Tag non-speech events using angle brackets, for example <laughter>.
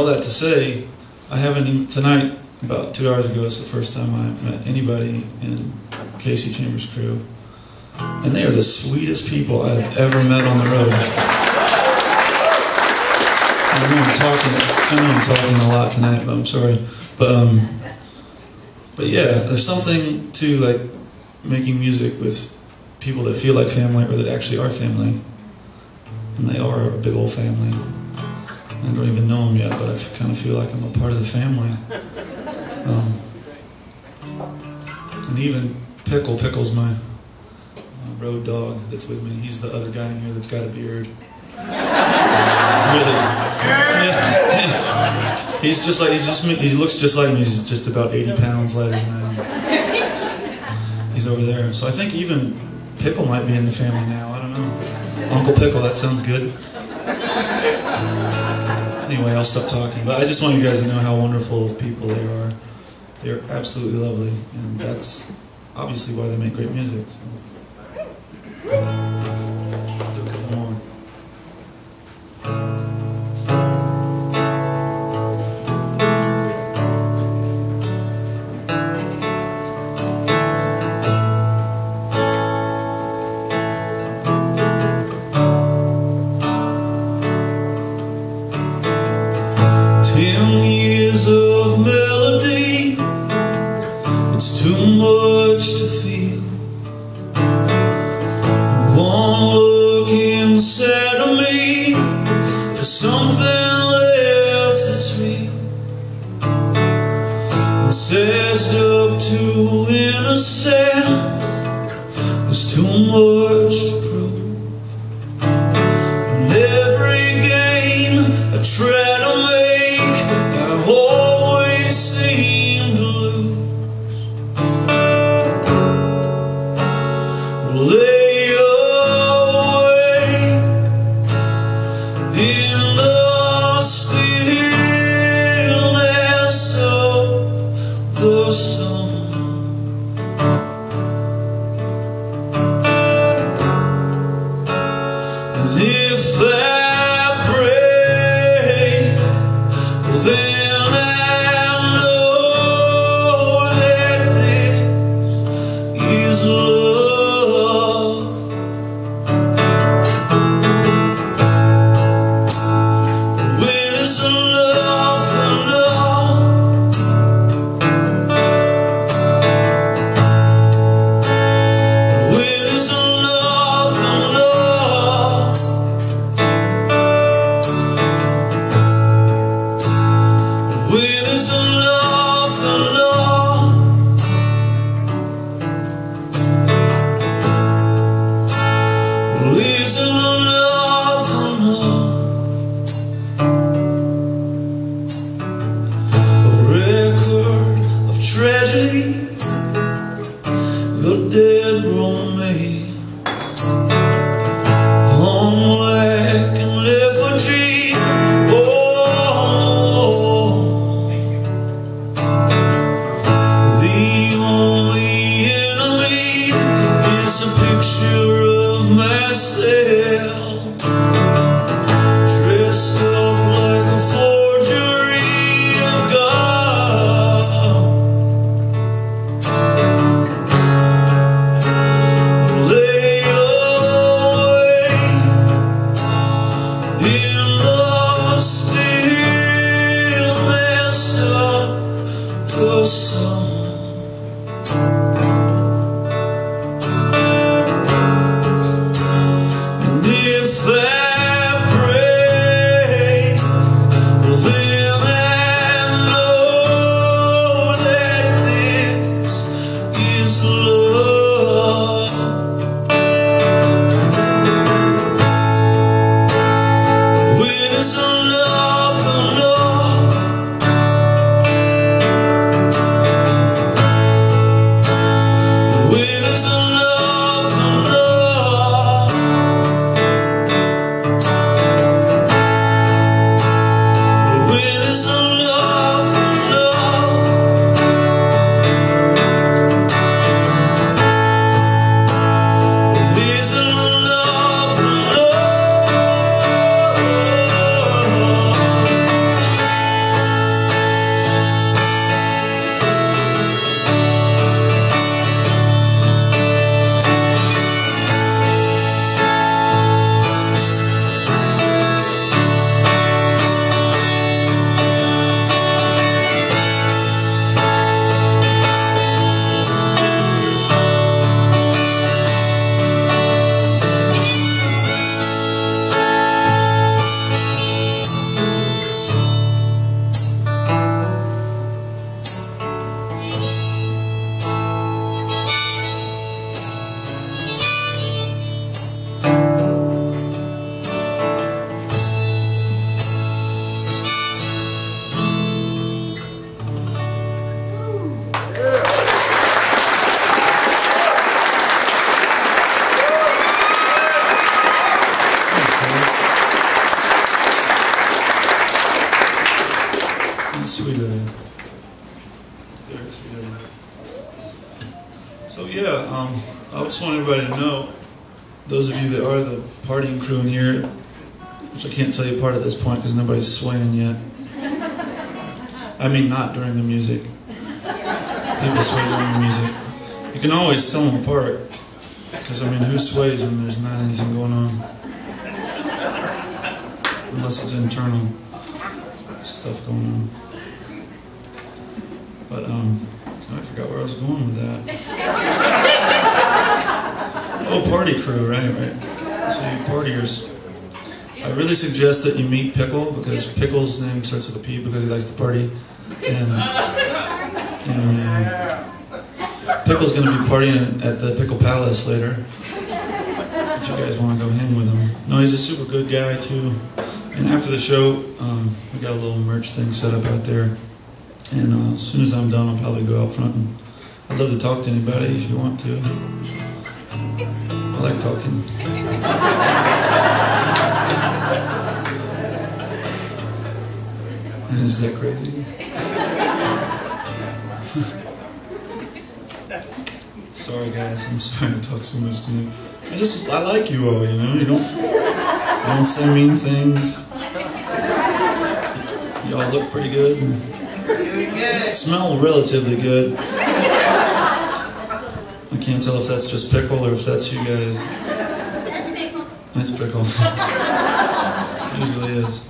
All that to say, I haven't even, tonight, about two hours ago, it's the first time I met anybody in Kasey Chambers' crew. And they are the sweetest people I've ever met on the road. I know I'm talking, I know I'm talking a lot tonight, but I'm sorry. But, um, but yeah, there's something to like making music with people that feel like family or that actually are family. And they are a big old family. I don't even know him yet, but I kind of feel like I'm a part of the family. Um, and even Pickle, Pickle's my, my road dog that's with me. He's the other guy in here that's got a beard. really. Yeah, yeah. He's just like, he's just, he looks just like me. He's just about 80 pounds lighter than I am. He's over there. So I think even Pickle might be in the family now. I don't know. Uncle Pickle, that sounds good. Anyway, I'll stop talking. But I just want you guys to know how wonderful of people they are. They're absolutely lovely, and that's obviously why they make great music. So. Try live. some picture of myself. Eddie. So yeah, um, I just want everybody to know, those of you that are the partying crew in here, which I can't tell you part at this point because nobody's swaying yet. I mean, not during the music. People sway during the music. You can always tell them apart. Because, I mean, who sways when there's not anything going on? Unless it's internal stuff going on. But, um, I forgot where I was going with that. <laughs> Oh, party crew, right, right. So, you partiers. I really suggest that you meet Pickle because Pickle's name starts with a P because he likes to party. And, and uh, Pickle's going to be partying at the Pickle Palace later. If you guys want to go hang with him. No, he's a super good guy too. And after the show, um, we got a little merch thing set up out there. And uh, as soon as I'm done, I'll probably go out front and I'd love to talk to anybody if you want to. I like talking. <laughs> Is that crazy? <laughs> sorry, guys. I'm sorry to talk so much to you. I just I like you all. You know, you don't you don't say mean things. You all look pretty good. Smell relatively good. I can't tell if that's just pickle or if that's you guys. That's pickle. It's pickle. <laughs> Usually is.